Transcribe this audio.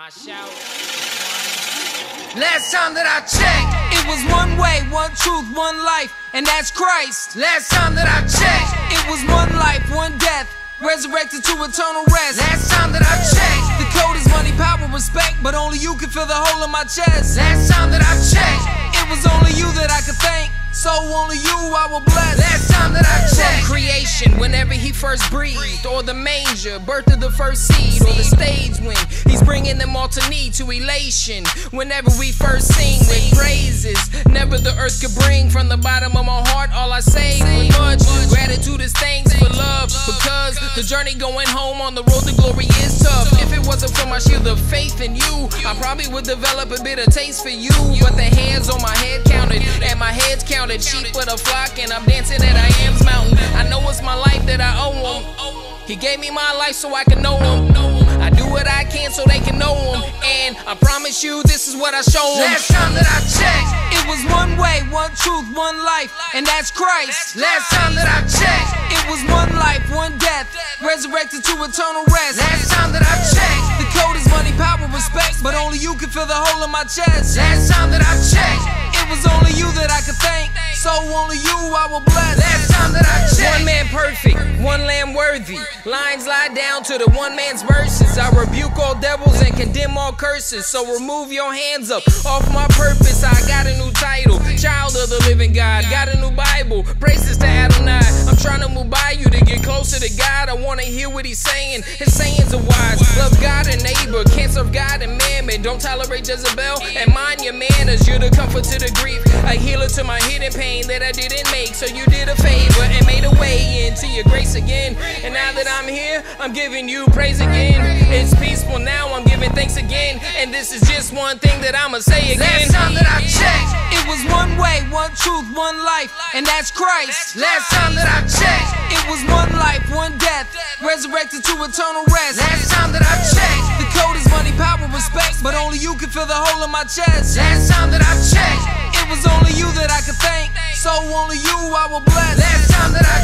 My shout. Last time that I checked, It was one way, one truth, one life, and that's Christ. last time that I checked, It was one life, one death, resurrected to eternal rest. last time that I checked, The code is money, power, respect, but only you can fill the hole in my chest. last time that I checked, It was only you that I could thank, so only you I will bless. last time that I From creation, whenever he first breathed, or the manger, birth of the first seed, or the stage when he's bringing them all to need to elation. Whenever we first sing with praises, never the earth could bring from the bottom of my heart. All I say with much gratitude is thanks for love, because the journey going home on the road to glory is tough. It wasn't for my shield of faith in you, I probably would develop a bit of taste for you. But the hands on my head counted, and my head's counted. Sheep with a flock, and I'm dancing at I am's mountain. I know it's my life that I owe him. He gave me my life so I can know him. I do what I can so they can know him. And I promise you, this is what I show him. last time that I checked, It was one way, one truth, one life, and that's Christ. last time that I checked, It was one life, one death, resurrected to eternal rest. last time that I checked, you can feel the hole in my chest. last time that I checked, It was only you that I could thank, so only you I will bless. last time that I checked, One man perfect, one lamb worthy. Lines lie down to the one man's verses. I rebuke all devils and condemn all curses. So remove your hands up off my purpose. I got a new title, child of the living God. Got a new Bible, praises to Adonai. I'm trying to move by you to get closer to God. I wanna hear what he's saying. His sayings are wise. Love God and neighbor, can't serve God and mammon. Don't tolerate Jezebel and mind your manners. You're the comfort to the grief, a healer to my hidden pain that I didn't make. So you did a favor and made a way into your grace again. And now that I'm here, I'm giving you praise again. It's peaceful now, I'm giving thanks again. And this is just one thing that I'ma say again. last time that I checked, was one way, one truth, one life, and that's Christ. last time that I checked, It was one life, one death, resurrected to eternal rest. last time that I checked, The code is money, power, respect, but only you can fill the hole in my chest. last time that I checked, It was only you that I could thank, so only you I will bless. last time that I